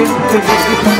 Continúa con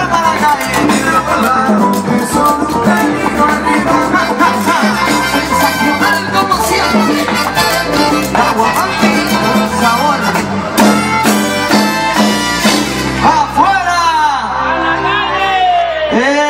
Hey!